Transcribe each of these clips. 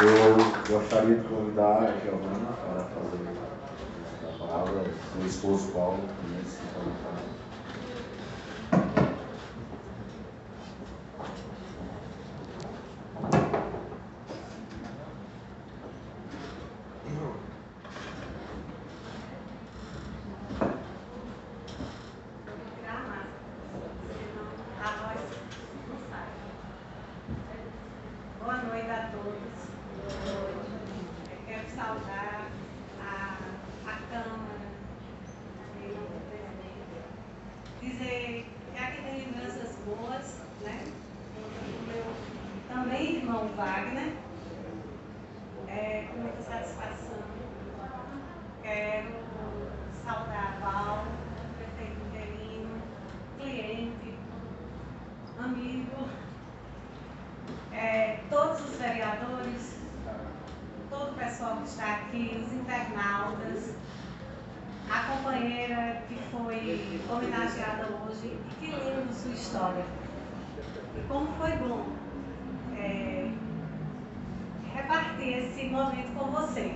Eu gostaria de convidar a Giovana para fazer a palavra, o esposo Paulo, também se colocar. Boa noite a todos. Eu quero saudar a, a Câmara, e o presidente. Dizer que aqui tem lembranças boas, né? Do meu também irmão Wagner. É, com muita satisfação. Quero saudar Val, prefeito interino, cliente, amigo é, todos os vereadores, todo o pessoal que está aqui, os internautas, a companheira que foi homenageada hoje, e que lindo sua história. E como foi bom é, repartir esse momento com você.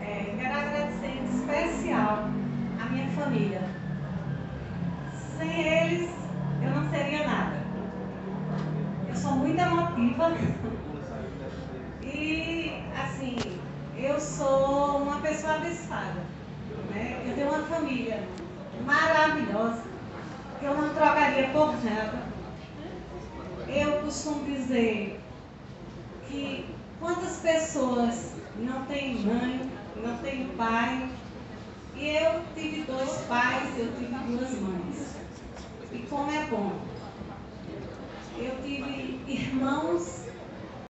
É, quero agradecer em especial a minha família. Sem eles, eu não seria nada. Eu sou muito emotiva. E, assim, eu sou uma pessoa abençoada. Né? Eu tenho uma família maravilhosa, eu não trocaria por nada. Eu costumo dizer que quantas pessoas não têm mãe, não têm pai, e eu tive dois pais, eu tive duas mães. E como é bom. Eu tive irmãos